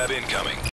Lab incoming.